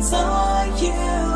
That's you.